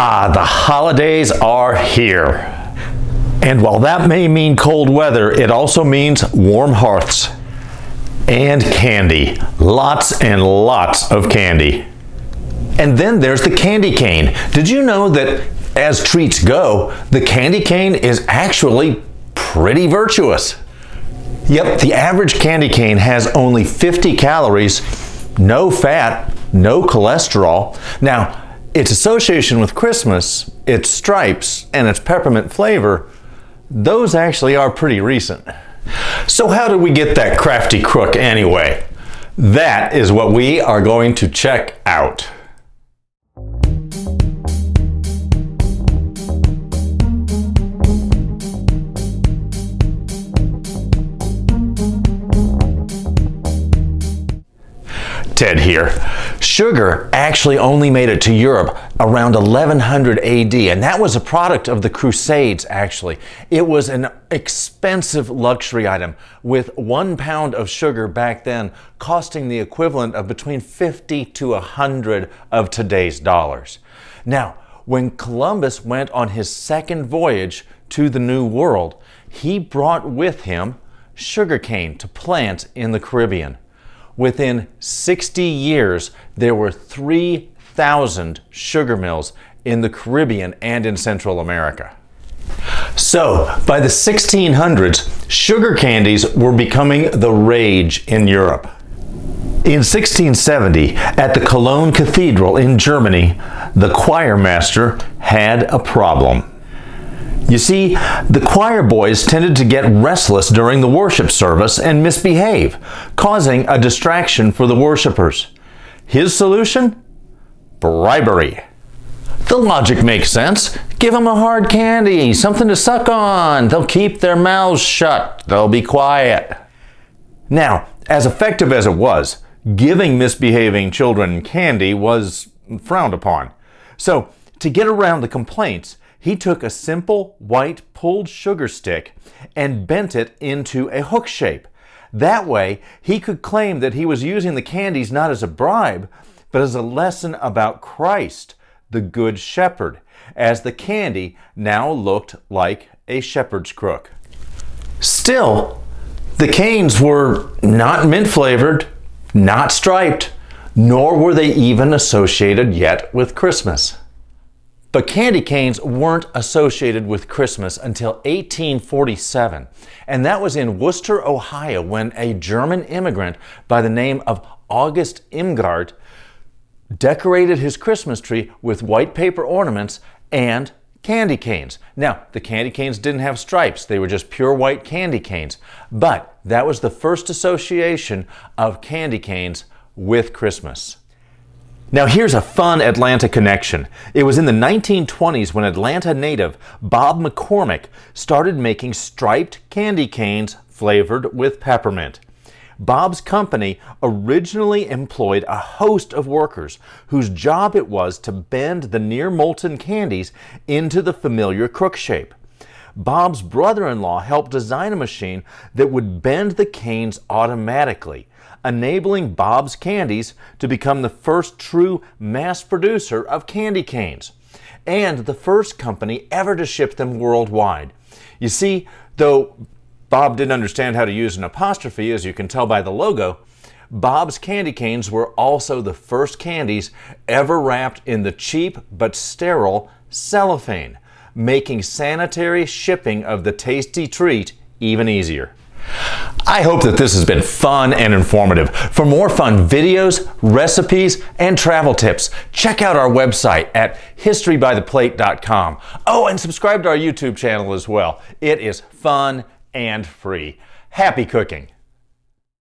Ah, the holidays are here. And while that may mean cold weather, it also means warm hearths and candy. Lots and lots of candy. And then there's the candy cane. Did you know that as treats go, the candy cane is actually pretty virtuous? Yep, the average candy cane has only 50 calories, no fat, no cholesterol. Now, its association with Christmas, its stripes, and its peppermint flavor, those actually are pretty recent. So how did we get that crafty crook anyway? That is what we are going to check out. Ted here. Sugar actually only made it to Europe around 1100 AD, and that was a product of the Crusades, actually. It was an expensive luxury item, with one pound of sugar back then costing the equivalent of between 50 to 100 of today's dollars. Now, when Columbus went on his second voyage to the New World, he brought with him sugarcane to plant in the Caribbean. Within 60 years, there were 3,000 sugar mills in the Caribbean and in Central America. So, by the 1600s, sugar candies were becoming the rage in Europe. In 1670, at the Cologne Cathedral in Germany, the choir master had a problem. You see, the choir boys tended to get restless during the worship service and misbehave, causing a distraction for the worshipers. His solution? Bribery. The logic makes sense. Give them a hard candy, something to suck on. They'll keep their mouths shut. They'll be quiet. Now, as effective as it was, giving misbehaving children candy was frowned upon. So, to get around the complaints, he took a simple white pulled sugar stick and bent it into a hook shape. That way, he could claim that he was using the candies not as a bribe, but as a lesson about Christ, the Good Shepherd, as the candy now looked like a shepherd's crook. Still, the canes were not mint flavored, not striped, nor were they even associated yet with Christmas. But candy canes weren't associated with Christmas until 1847, and that was in Wooster, Ohio, when a German immigrant by the name of August Imgard decorated his Christmas tree with white paper ornaments and candy canes. Now, the candy canes didn't have stripes, they were just pure white candy canes, but that was the first association of candy canes with Christmas. Now here's a fun Atlanta connection. It was in the 1920s when Atlanta native Bob McCormack started making striped candy canes flavored with peppermint. Bob's company originally employed a host of workers whose job it was to bend the near molten candies into the familiar crook shape. Bob's brother-in-law helped design a machine that would bend the canes automatically, enabling Bob's Candies to become the first true mass producer of candy canes and the first company ever to ship them worldwide. You see, though Bob didn't understand how to use an apostrophe, as you can tell by the logo, Bob's candy canes were also the first candies ever wrapped in the cheap but sterile cellophane making sanitary shipping of the tasty treat even easier. I hope that this has been fun and informative. For more fun videos, recipes, and travel tips, check out our website at historybytheplate.com. Oh, and subscribe to our YouTube channel as well. It is fun and free. Happy cooking!